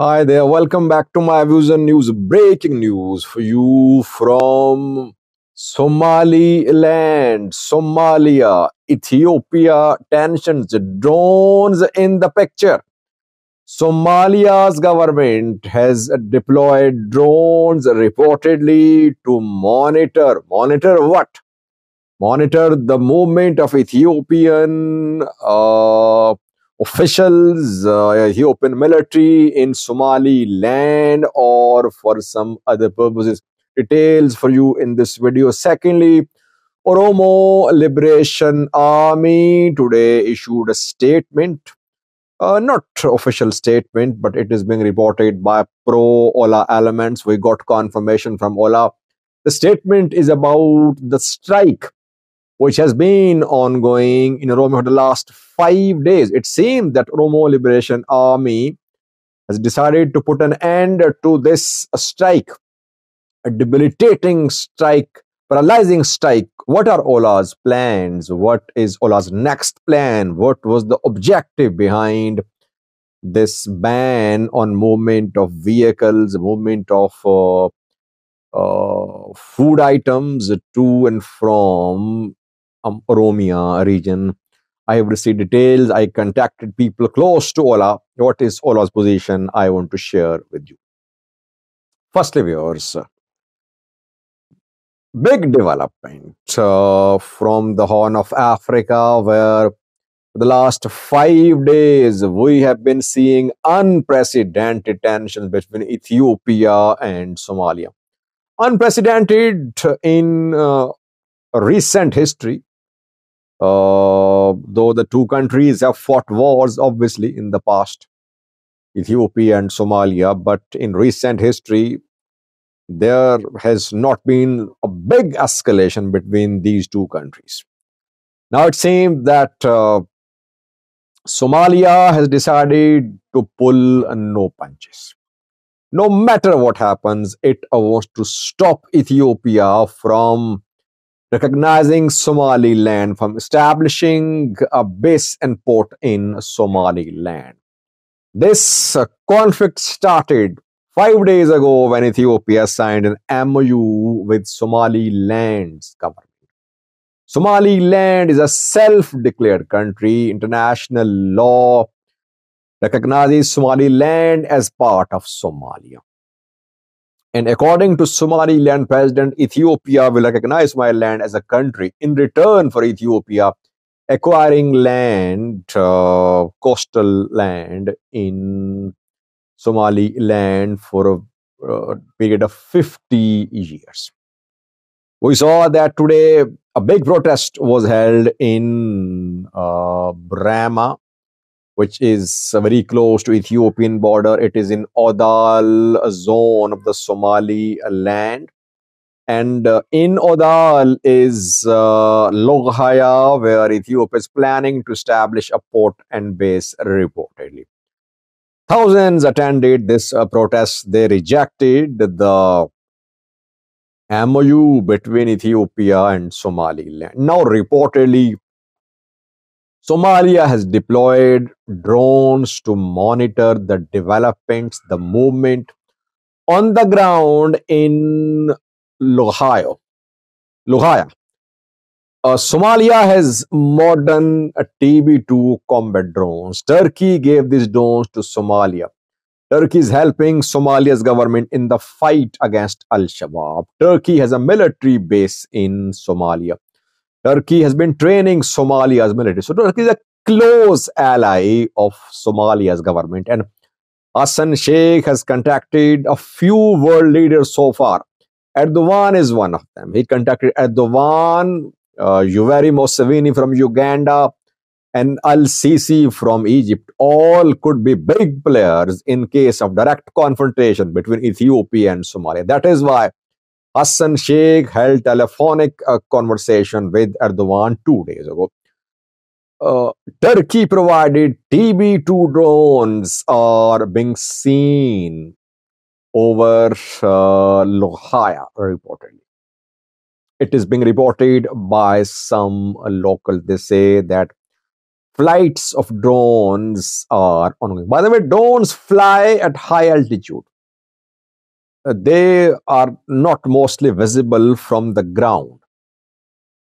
Hi there, welcome back to my views on news. Breaking news for you from Somaliland, Somalia, Ethiopia, tensions, drones in the picture. Somalia's government has deployed drones reportedly to monitor, monitor what? Monitor the movement of Ethiopian uh, officials, uh, opened military in Somaliland or for some other purposes. Details for you in this video. Secondly, Oromo Liberation Army today issued a statement, uh, not official statement, but it is being reported by pro Ola elements. We got confirmation from Ola. The statement is about the strike which has been ongoing in Oromo for the last five days. It seems that Oromo Liberation Army has decided to put an end to this strike, a debilitating strike, paralyzing strike. What are Ola's plans? What is Ola's next plan? What was the objective behind this ban on movement of vehicles, movement of uh, uh, food items to and from um, Oromia region. I have received details. I contacted people close to Ola. What is Ola's position? I want to share with you. Firstly, viewers, big development uh, from the Horn of Africa, where the last five days we have been seeing unprecedented tensions between Ethiopia and Somalia. Unprecedented in uh, recent history though the two countries have fought wars, obviously, in the past, Ethiopia and Somalia, but in recent history, there has not been a big escalation between these two countries. Now it seems that uh, Somalia has decided to pull no punches. No matter what happens, it wants to stop Ethiopia from recognizing Somaliland from establishing a base and port in Somaliland. This conflict started five days ago when Ethiopia signed an MOU with Somaliland's government. Somaliland is a self declared country. International law recognizes Somaliland as part of Somalia. And according to Somaliland President, Ethiopia will recognize my land as a country in return for Ethiopia acquiring land, uh, coastal land in Somaliland for a uh, period of 50 years. We saw that today a big protest was held in uh, Borama, which is very close to Ethiopian border. It is in Awdal zone of the Somali land. And uh, in Awdal is uh, Lughaya, where Ethiopia is planning to establish a port and base reportedly. Thousands attended this uh, protest. They rejected the MOU between Ethiopia and Somaliland. Now, reportedly, Somalia has deployed drones to monitor the developments, the movement on the ground in Lohio. Lughaya. Uh, Somalia has modern uh, TB2 combat drones. Turkey gave these drones to Somalia. Turkey is helping Somalia's government in the fight against Al Shabaab. Turkey has a military base in Somalia. Turkey has been training Somalia's military. So Turkey is a close ally of Somalia's government. And Hassan Sheikh has contacted a few world leaders so far. Erdogan is one of them. He contacted Erdogan, uh, Yoweri Museveni from Uganda, and Al Sisi from Egypt. All could be big players in case of direct confrontation between Ethiopia and Somalia. That is why Hassan Sheikh held telephonic uh, conversation with Erdogan two days ago. Uh, Turkey provided TB2 drones are being seen over uh, Lughaya reportedly. It is being reported by some local. They say that flights of drones are ongoing. By the way, drones fly at high altitude. Uh, they are not mostly visible from the ground.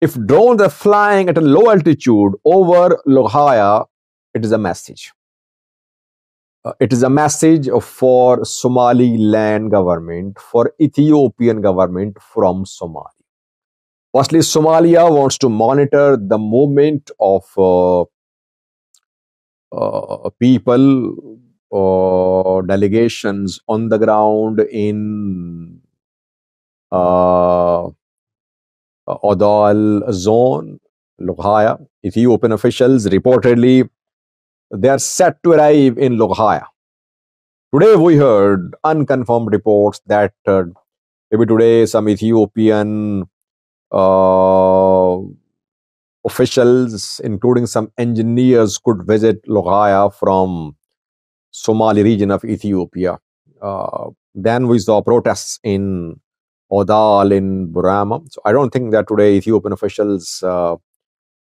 If drones are flying at a low altitude over Lughaya, it is a message. Uh, it is a message for Somaliland government, for Ethiopian government from Somalia. Firstly, Somalia wants to monitor the movement of uh, uh, people or delegations on the ground in uh, Awdal zone, Lughaya. Ethiopian officials reportedly they are set to arrive in Lughaya. Today we heard unconfirmed reports that uh, maybe today some Ethiopian uh, officials, including some engineers, could visit Lughaya from Somali region of Ethiopia. Uh, then we saw protests in Awdal, in Borama. So I don't think that today Ethiopian officials uh,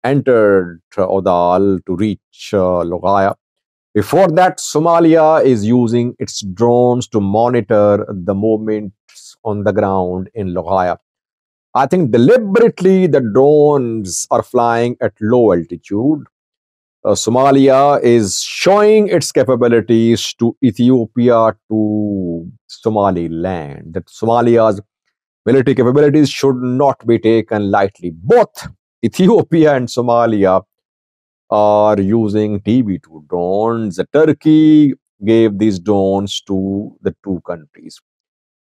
entered Awdal to reach uh, Lughaya. Before that, Somalia is using its drones to monitor the movements on the ground in Lughaya. I think deliberately the drones are flying at low altitude. Uh, Somalia is showing its capabilities to Ethiopia, to Somaliland. That Somalia's military capabilities should not be taken lightly. Both Ethiopia and Somalia are using TB2 drones. Turkey gave these drones to the two countries.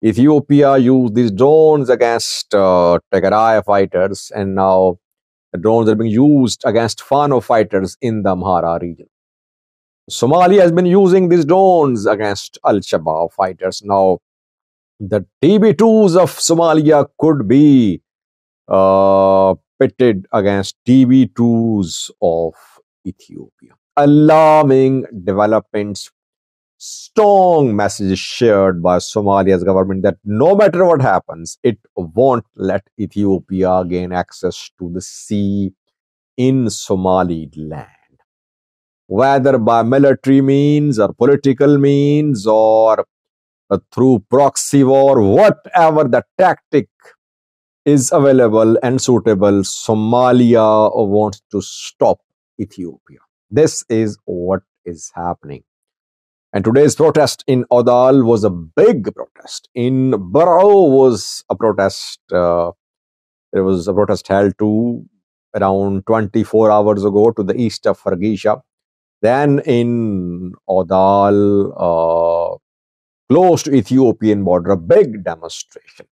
Ethiopia used these drones against uh, Tigray fighters, and now drones are being used against Fano fighters in the Amhara region. Somalia has been using these drones against Al Shabaab fighters. Now, the TB2s of Somalia could be uh, pitted against TB2s of Ethiopia. Alarming developments strong message shared by Somalia's government that no matter what happens, it won't let Ethiopia gain access to the sea in Somaliland. Whether by military means or political means or through proxy war, whatever the tactic is available and suitable, Somalia wants to stop Ethiopia. This is what is happening. And today's protest in Awdal was a big protest. In Burao was a protest. Uh, there was a protest held to around 24 hours ago to the east of Hargeisa. Then in Awdal, uh, close to Ethiopian border, a big demonstration.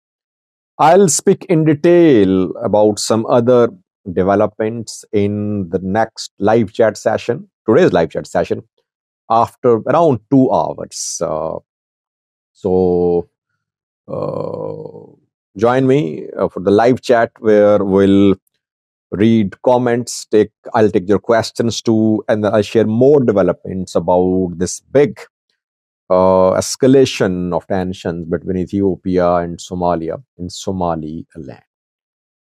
I'll speak in detail about some other developments in the next live chat session, today's live chat session after around two hours. Uh, so uh, join me uh, for the live chat where we'll read comments. Take I'll take your questions too, and I'll share more developments about this big uh, escalation of tensions between Ethiopia and Somalia in Somaliland.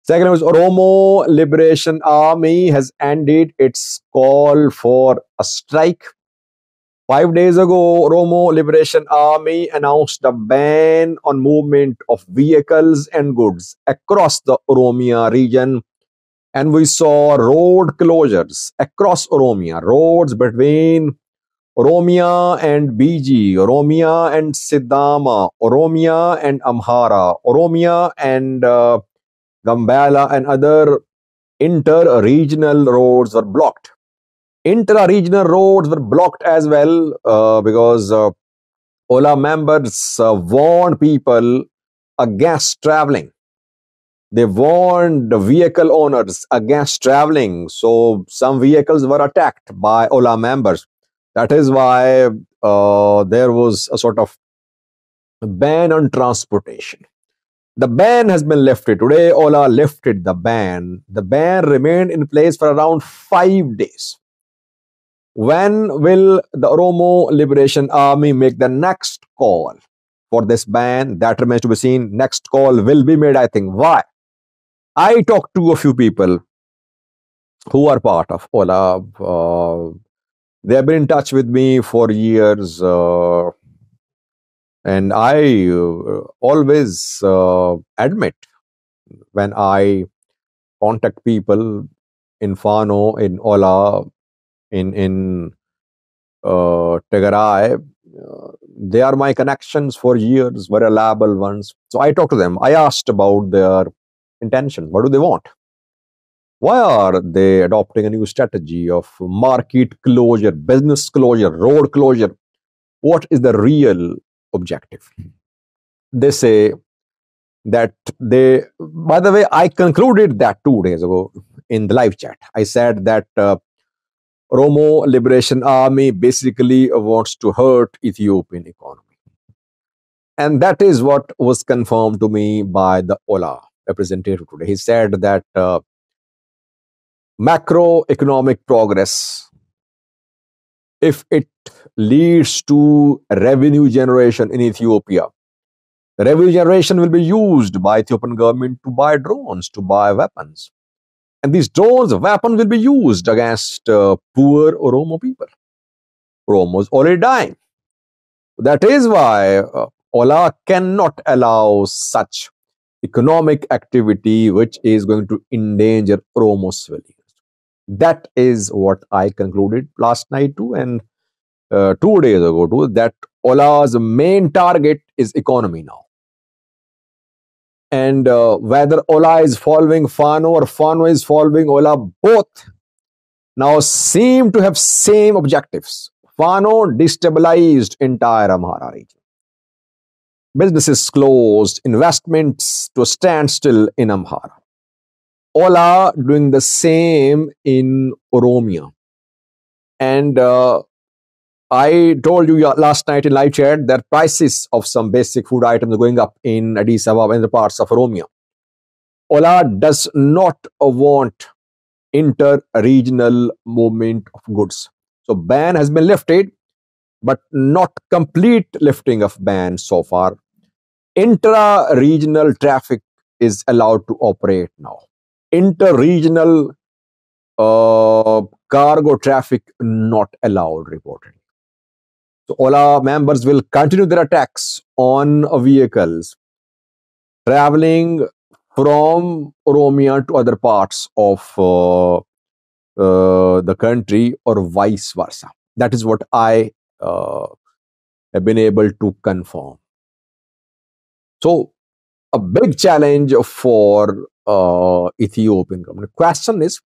Second was Oromo Liberation Army has ended its call for a strike Five days ago, Oromo Liberation Army announced a ban on movement of vehicles and goods across the Oromia region. And we saw road closures across Oromia, roads between Oromia and BG, Oromia and Sidama, Oromia and Amhara, Oromia and uh, Gambela, and other inter regional roads were blocked intra-regional roads were blocked as well uh, because uh, Ola members uh, warned people against traveling. They warned vehicle owners against traveling. So some vehicles were attacked by Ola members. That is why uh, there was a sort of ban on transportation. The ban has been lifted. Today, Ola lifted the ban. The ban remained in place for around five days. When will the Oromo Liberation Army make the next call for this ban? That remains to be seen. Next call will be made, I think. Why? I talked to a few people who are part of Ola. Uh, they have been in touch with me for years, uh, and I uh, always uh, admit when I contact people in Fano, in Ola, in in uh, uh, they are my connections for years, very reliable ones. So I talked to them. I asked about their intention. What do they want? Why are they adopting a new strategy of market closure, business closure, road closure? What is the real objective? They say that they, by the way, I concluded that two days ago in the live chat. I said that uh, Oromo Liberation Army basically wants to hurt Ethiopian economy. And that is what was confirmed to me by the Ola representative today. He said that uh, macroeconomic progress, if it leads to revenue generation in Ethiopia, revenue generation will be used by Ethiopian government to buy drones, to buy weapons. And these drones, weapons will be used against uh, poor Oromo people. Oromo is already dying. That is why uh, Ola cannot allow such economic activity which is going to endanger Oromo civilians. That is what I concluded last night too, and uh, two days ago too. That Ola's main target is economy now. And uh, whether Ola is following Fano or Fano is following Ola, both now seem to have same objectives. Fano destabilized entire Amhara region. Businesses closed, investments to a standstill in Amhara. Ola doing the same in Oromia. And uh, I told you last night in live chat that prices of some basic food items are going up in Addis Ababa and the parts of Oromia. Ola does not want inter-regional movement of goods. So ban has been lifted, but not complete lifting of ban so far. Intra-regional traffic is allowed to operate now inter-regional uh, cargo traffic not allowed reportedly. So Ola members will continue their attacks on vehicles traveling from Oromia to other parts of uh, uh, the country or vice versa. That is what I uh, have been able to confirm. So a big challenge for uh, Ethiopian government. Question is,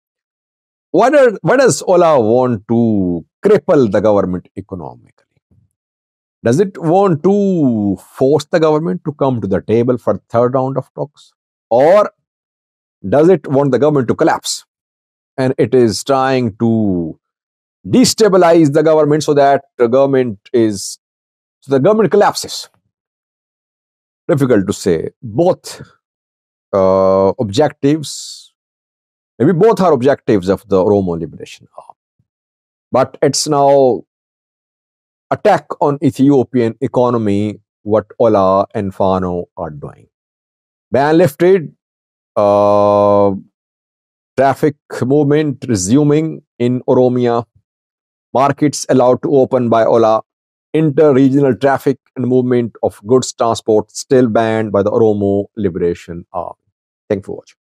why, did, why does Ola want to cripple the government economically? Does it want to force the government to come to the table for third round of talks? Or does it want the government to collapse? And it is trying to destabilize the government so that the government is so the government collapses. Difficult to say. Both uh, objectives, maybe both are objectives of the Oromo Liberation. But it's now attack on Ethiopian economy what Ola and Fano are doing. Ban lifted, uh, traffic movement resuming in Oromia, markets allowed to open by Ola, inter-regional traffic and movement of goods transport still banned by the Oromo Liberation Army. Thank you for watching.